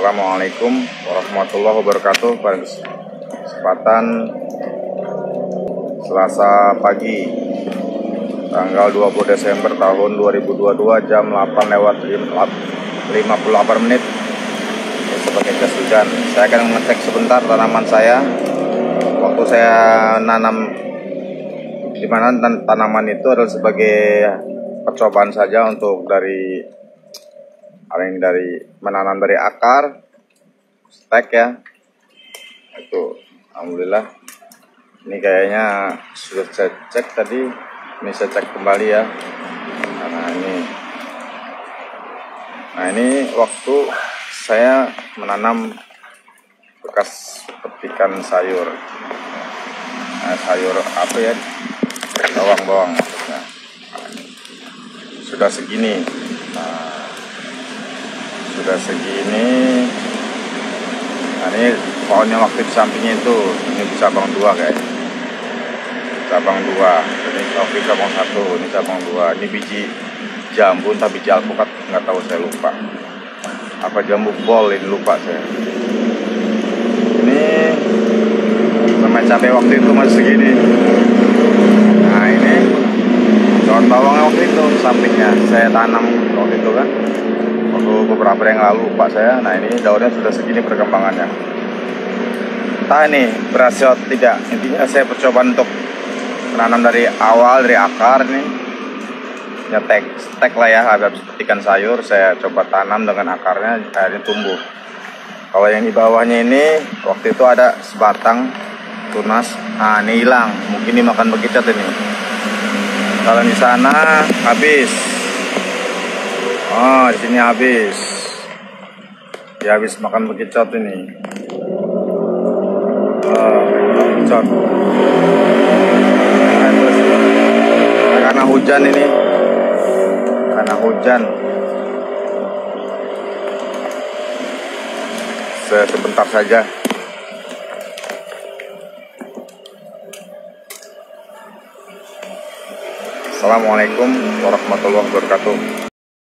Assalamualaikum warahmatullahi wabarakatuh. Pada kesempatan Selasa pagi tanggal 20 Desember tahun 2022 jam 8 lewat 58 menit. Sebagai jas saya akan mengecek sebentar tanaman saya. Waktu saya nanam di mana tanaman itu adalah sebagai percobaan saja untuk dari ada yang dari menanam dari akar stek ya. Itu alhamdulillah. Ini kayaknya sudah saya cek tadi ini saya cek kembali ya. Nah ini. Nah ini waktu saya menanam bekas petikan sayur. Nah, sayur apa ya? Bawang-bawang. Nah, sudah segini sudah segini. Nah ini pohonnya waktu di sampingnya itu ini cabang dua guys. Cabang dua. Ini waktu cabang satu ini cabang dua. Ini biji jambu entah biji alpukat nggak tahu saya lupa. Apa jambu bol ini lupa saya. Ini sama cabai waktu itu masih segini. Nah ini daun bawang waktu itu sampingnya. Saya tanam itu kan. Waktu beberapa yang lalu pak saya. Nah ini daunnya sudah segini perkembangannya. Entah ini berhasil tidak. Intinya saya percobaan untuk menanam dari awal dari akar nih nyetek stek lah ya agak seperti ikan sayur. Saya coba tanam dengan akarnya akhirnya tumbuh. Kalau yang di bawahnya ini waktu itu ada sebatang tunas. Nah ini hilang. Mungkin dimakan begitu ini. Kalau di sana habis Di sini habis. Ya habis makan bekicot ini. Oh, bekicot. Karena hujan ini. Karena hujan. Sebentar saja. Assalamualaikum warahmatullahi wabarakatuh.